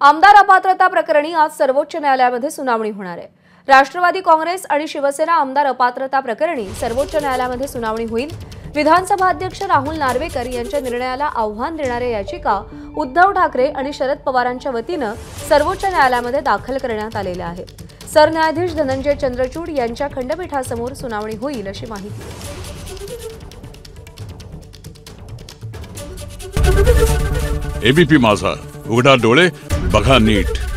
आमदार अपात्रता प्रकरणी आज सर्वोच्च न्यायालयामध्ये सुनावणी होणार आहे. राष्ट्रवादी काँग्रेस आणि शिवसेना आमदार अपात्रता प्रकरणी सर्वोच्च न्यायालयामध्ये सुनावणी होईल. विधानसभा अध्यक्ष राहुल नार्वेकर यांच्या निर्णयाला आव्हान देणाऱ्या याचिका उद्धव ठाकरे आणि शरद पवारांच्या वतीनं सर्वोच्च न्यायालयामध्ये दाखल करण्यात आलेल्या आहेत. सरन्यायाधीश धनंजय चंद्रचूड यांच्या खंडपीठासमोर सुनावणी होईल अशी माहिती. एबीपी माझा. उघडा डोळे बघा नीट।